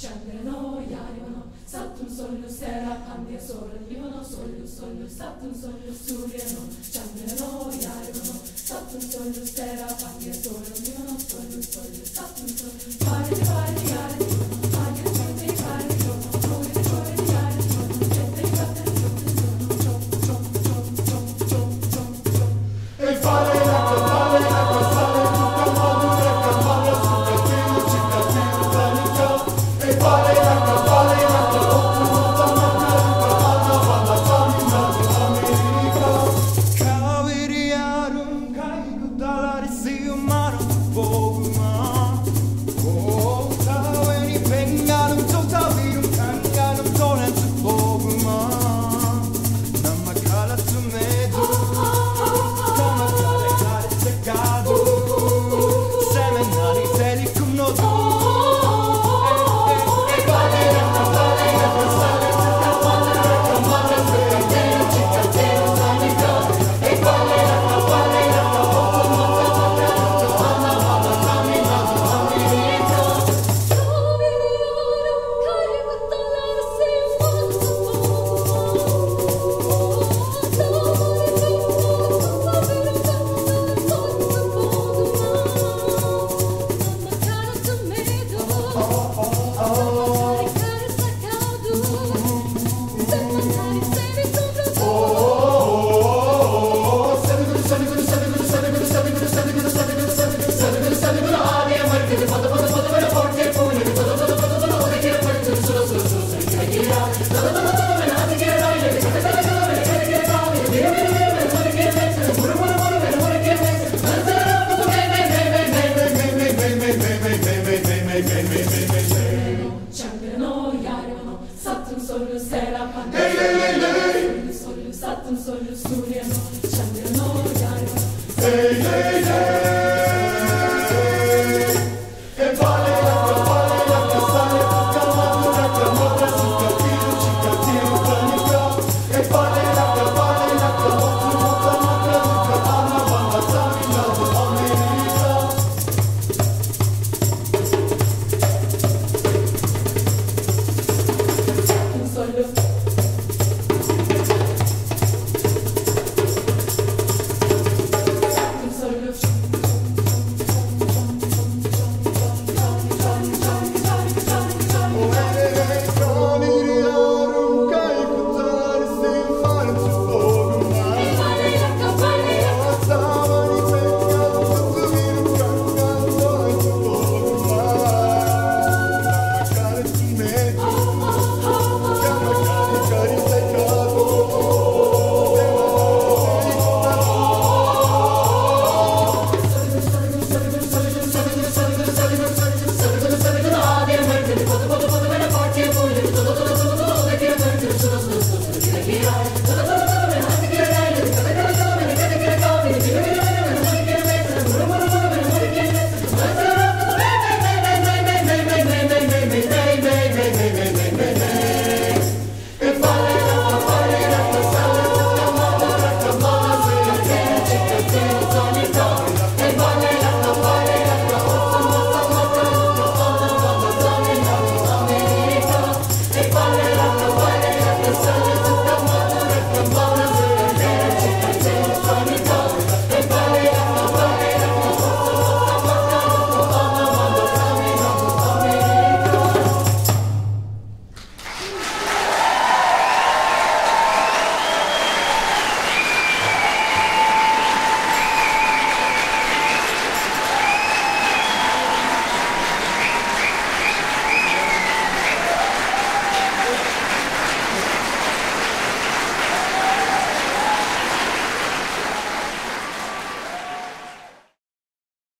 Çembere no salto un sogno, sera cambia sole, arrivano, sogno, sogno, salto un sogno, sattum sollu suryano Çembere no salto un sogno, sera pandya sorun sogno, Sollu sollu sattum sogno. yarama Sattım soru serapa Hey hey hey hey Soru sattım soru suryama Çandırma yarama Hey hey hey.